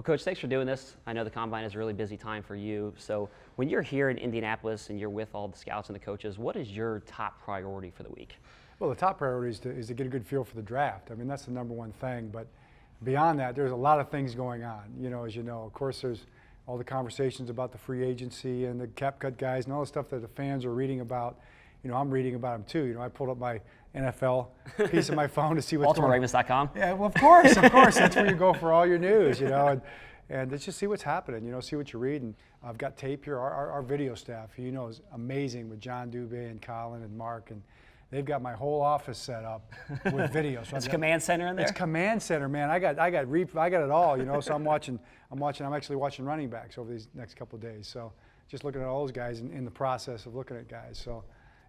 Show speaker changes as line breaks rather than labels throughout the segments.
Well, Coach, thanks for doing this. I know the combine is a really busy time for you. So, when you're here in Indianapolis and you're with all the scouts and the coaches, what is your top priority for the week?
Well, the top priority is to, is to get a good feel for the draft. I mean, that's the number one thing. But beyond that, there's a lot of things going on. You know, as you know, of course, there's all the conversations about the free agency and the cap cut guys and all the stuff that the fans are reading about. You know, I'm reading about them too. You know, I pulled up my NFL piece of my phone to see what's
BaltimoreRavens.com.
Yeah, well, of course, of course, that's where you go for all your news. You know, and, and let's just see what's happening. You know, see what you're reading. I've got tape here. Our, our, our video staff, you know, is amazing with John Dubé and Colin and Mark and. They've got my whole office set up with video.
So it's got, command center in there.
It's command center, man. I got, I got, I got it all. You know, so I'm watching, I'm watching, I'm actually watching running backs over these next couple of days. So just looking at all those guys in, in the process of looking at guys. So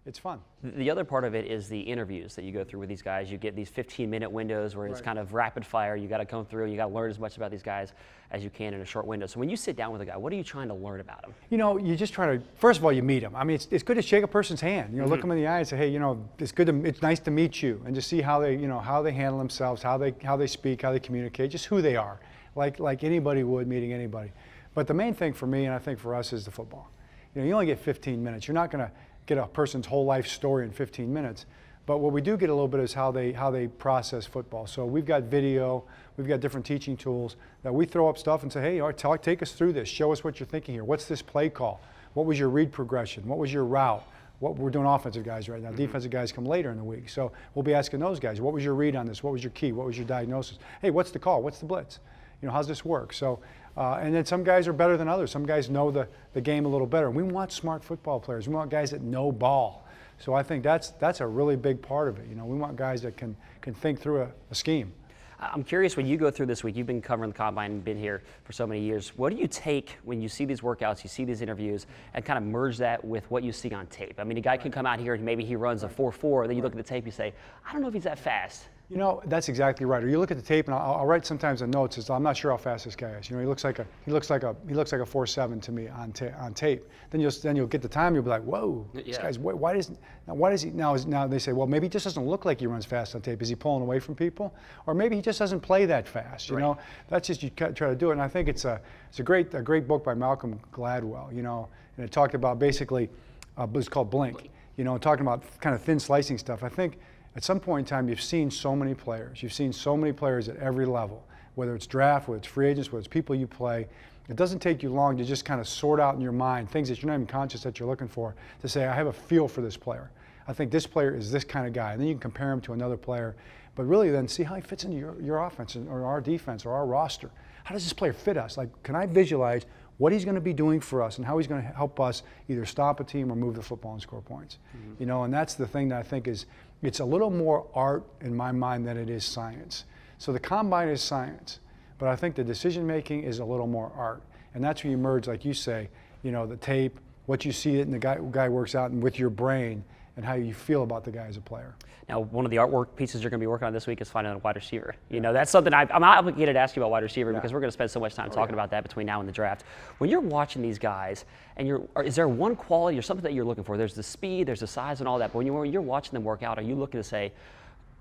it's fun.
The other part of it is the interviews that you go through with these guys. You get these 15 minute windows where it's right. kind of rapid fire. You got to come through and you got to learn as much about these guys as you can in a short window. So when you sit down with a guy, what are you trying to learn about him?
You know, you just try to, first of all, you meet him. I mean, it's, it's good to shake a person's hand, you know, mm-hmm. look them in the eye and say, hey, you know, it's good to, it's nice to meet you and just see how they, you know, how they handle themselves, how they, how they speak, how they communicate, just who they are, like, like anybody would meeting anybody. But the main thing for me, and I think for us, is the football. You know, you only get 15 minutes. You're not going to, get a person's whole life story in 15 minutes. But what we do get a little bit is how they how they process football. So we've got video, we've got different teaching tools that we throw up stuff and say, hey, all right, talk, take us through this. Show us what you're thinking here. What's this play call? What was your read progression? What was your route? What we're doing offensive guys right now. Mm-hmm. Defensive guys come later in the week. So we'll be asking those guys, what was your read on this? What was your key? What was your diagnosis? Hey, what's the call? What's the blitz? You know, how's this work? So uh, and then some guys are better than others. Some guys know the, the game a little better. We want smart football players. We want guys that know ball. So I think that's, that's a really big part of it. You know, we want guys that can, can think through a, a scheme.
I'm curious when you go through this week, you've been covering the combine, and been here for so many years. What do you take when you see these workouts, you see these interviews, and kind of merge that with what you see on tape? I mean, a guy can come out here and maybe he runs a 4 4, then you look at the tape, you say, I don't know if he's that fast.
You know, that's exactly right. Or you look at the tape, and I'll, I'll write sometimes a note says, "I'm not sure how fast this guy is." You know, he looks like a he looks like a he looks like a four seven to me on ta- on tape. Then you'll then you'll get the time. You'll be like, "Whoa, yeah. this guy's why, why does now why does he now is now they say, well, maybe he just doesn't look like he runs fast on tape. Is he pulling away from people, or maybe he just doesn't play that fast? You right. know, that's just you try to do it. And I think it's a it's a great a great book by Malcolm Gladwell. You know, and it talked about basically uh, it's called Blink. You know, talking about kind of thin slicing stuff. I think at some point in time, you've seen so many players. You've seen so many players at every level, whether it's draft, whether it's free agents, whether it's people you play. It doesn't take you long to just kind of sort out in your mind things that you're not even conscious that you're looking for to say, I have a feel for this player. I think this player is this kind of guy. And then you can compare him to another player. But really then see how he fits into your, your offense or our defense or our roster. How does this player fit us? Like, can I visualize what he's going to be doing for us and how he's going to help us either stop a team or move the football and score points? Mm-hmm. You know, and that's the thing that I think is it's a little more art in my mind than it is science. So the combine is science, but I think the decision making is a little more art. And that's where you merge, like you say, you know, the tape, what you see it and the guy, guy works out and with your brain and how you feel about the guy as a player.
Now, one of the artwork pieces you're going to be working on this week is finding a wide receiver. You know, that's something I, am obligated to ask you about wide receiver yeah. because we're going to spend so much time oh, talking yeah. about that between now and the draft. When you're watching these guys, and you're, is there one quality or something that you're looking for? There's the speed, there's the size, and all that. But when, you, when you're watching them work out, are you looking to say,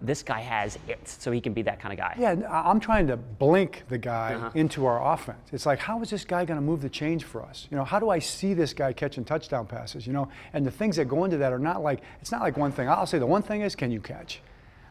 this guy has it, so he can be that kind of guy.
Yeah, I'm trying to blink the guy uh-huh. into our offense. It's like, how is this guy going to move the change for us? You know, how do I see this guy catching touchdown passes? You know, and the things that go into that are not like it's not like one thing. I'll say the one thing is, can you catch?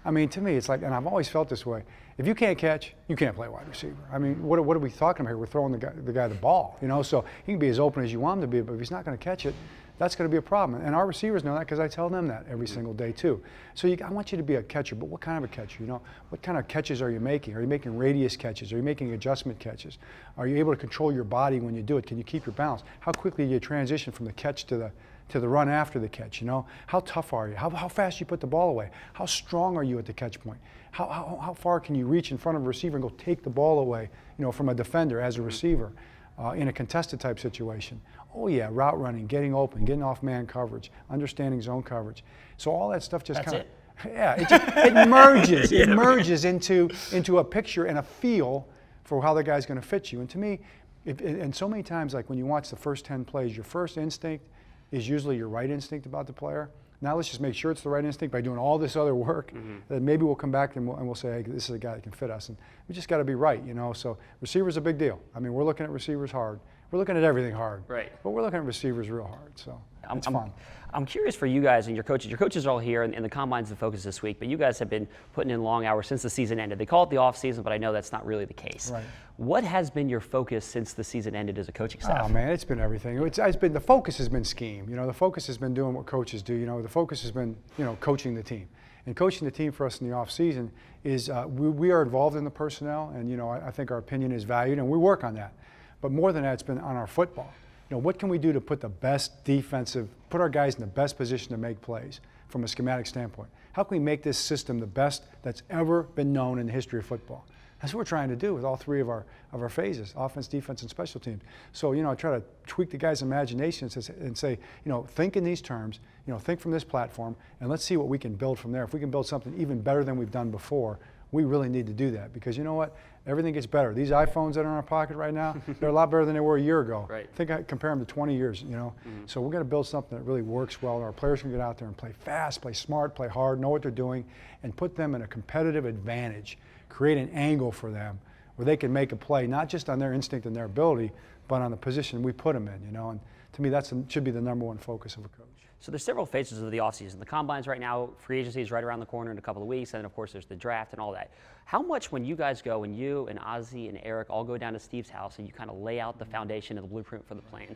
I mean, to me, it's like, and I've always felt this way. If you can't catch, you can't play wide receiver. I mean, what, what are we talking about here? We're throwing the guy, the guy the ball, you know. So he can be as open as you want him to be, but if he's not going to catch it, that's going to be a problem. And our receivers know that because I tell them that every single day too. So you, I want you to be a catcher, but what kind of a catcher? You know, what kind of catches are you making? Are you making radius catches? Are you making adjustment catches? Are you able to control your body when you do it? Can you keep your balance? How quickly do you transition from the catch to the to the run after the catch? You know, how tough are you? How, how fast you put the ball away? How strong are you at the catch point? How, how, how far can you reach in front of a receiver and go take the ball away? You know, from a defender as a receiver uh, in a contested type situation. Oh yeah, route running, getting open, getting off man coverage, understanding zone coverage. So all that stuff just kind of yeah, it, just, it merges. yeah. It merges into into a picture and a feel for how the guy's going to fit you. And to me, it, and so many times, like when you watch the first ten plays, your first instinct is usually your right instinct about the player. Now let's just make sure it's the right instinct by doing all this other work. Mm-hmm. Then maybe we'll come back and we'll, and we'll say, hey, this is a guy that can fit us. And we just got to be right, you know. So receivers a big deal. I mean, we're looking at receivers hard. We're looking at everything hard.
Right.
But we're looking at receivers real hard. So I'm, it's
I'm,
fun.
I'm curious for you guys and your coaches. Your coaches are all here, and, and, the combine's the focus this week. But you guys have been putting in long hours since the season ended. They call it the off season, but I know that's not really the case.
Right.
What has been your focus since the season ended as a coaching staff?
Oh man, it's been everything. It's, it's been the focus has been scheme. You know, the focus has been doing what coaches do. You know, the focus has been you know coaching the team. And coaching the team for us in the off season is uh, we, we, are involved in the personnel, and you know I, I think our opinion is valued, and we work on that. But more than that, it's been on our football you know, what can we do to put the best defensive, put our guys in the best position to make plays from a schematic standpoint? How can we make this system the best that's ever been known in the history of football? That's what we're trying to do with all three of our of our phases: offense, defense, and special teams. So you know, I try to tweak the guys' imaginations and say, you know, think in these terms. You know, think from this platform, and let's see what we can build from there. If we can build something even better than we've done before, we really need to do that because you know what? Everything gets better. These iPhones that are in our pocket right now, they're a lot better than they were a year ago.
Right.
Think I compare them to 20 years, you know. Mm-hmm. So we're going to build something that really works well. Our players can get out there and play fast, play smart, play hard, know what they're doing, and put them in a competitive advantage. Create an angle for them where they can make a play, not just on their instinct and their ability, but on the position we put them in, you know. And to me, that should be the number one focus of a coach.
So there's several phases of the offseason. The combines right now, free agency is right around the corner in a couple of weeks, and then of course there's the draft and all that. How much when you guys go and you and Ozzie and Eric all go down to Steve's house and you kind of lay out the foundation and the blueprint for the plan,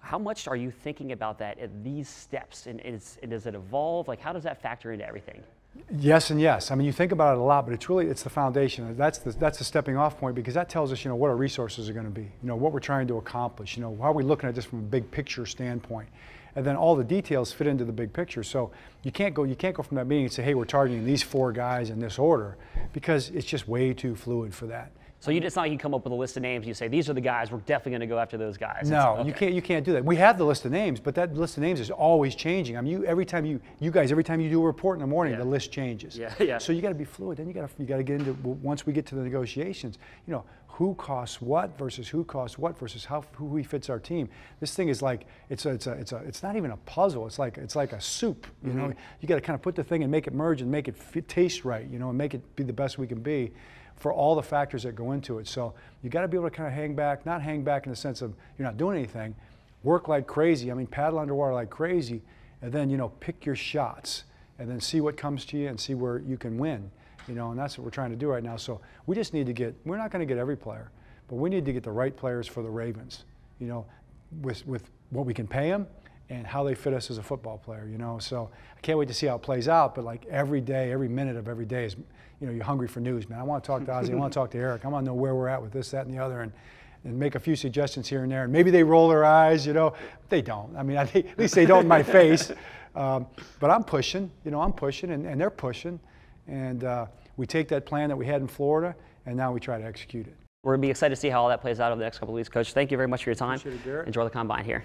how much are you thinking about that at these steps? And, is, and does it evolve? Like how does that factor into everything?
Yes and yes. I mean, you think about it a lot, but it's really it's the foundation. That's the that's the stepping off point because that tells us, you know, what our resources are going to be. You know, what we're trying to accomplish. You know, how are we looking at this from a big picture standpoint? And then all the details fit into the big picture. So you can't go you can't go from that meeting and say, hey, we're targeting these four guys in this order, because it's just way too fluid for that.
So you, it's not like you come up with a list of names. You say these are the guys. We're definitely going to go after those guys.
No, okay. you can't. You can't do that. We have the list of names, but that list of names is always changing. I mean, you, every time you you guys every time you do a report in the morning, yeah. the list changes.
Yeah, yeah.
So you got to be fluid. Then you got to you got to get into once we get to the negotiations. You know, who costs what versus who costs what versus how who he fits our team. This thing is like it's a, it's a, it's a, it's not even a puzzle. It's like it's like a soup. You mm-hmm. know, you got to kind of put the thing and make it merge and make it fit, taste right. You know, and make it be the best we can be for all the factors that go into it. So you got to be able to kind of hang back, not hang back in the sense of you're not doing anything, work like crazy. I mean, paddle underwater like crazy, and then you know pick your shots and then see what comes to you and see where you can win you know, and that's what we're trying to do right now. So we just need to get, we're not going to get every player, but we need to get the right players for the Ravens, you know, with, with what we can pay them and how they fit us as a football player, you know. So I can't wait to see how it plays out, but like every day, every minute of every day is, you know, you're hungry for news, man. I want to talk to Ozzie, I want to talk to Eric, I want to know where we're at with this, that, and the other. And, and make a few suggestions here and there. And maybe they roll their eyes, you know. They don't. I mean, I think, at least they don't in my face. Um, but I'm pushing, you know, I'm pushing, and, and they're pushing. And uh, we take that plan that we had in Florida, and now we try to execute it.
We're going to be excited to see how all that plays out over the next couple of weeks. Coach, thank you very much for your time.
Appreciate it,
Enjoy the combine here.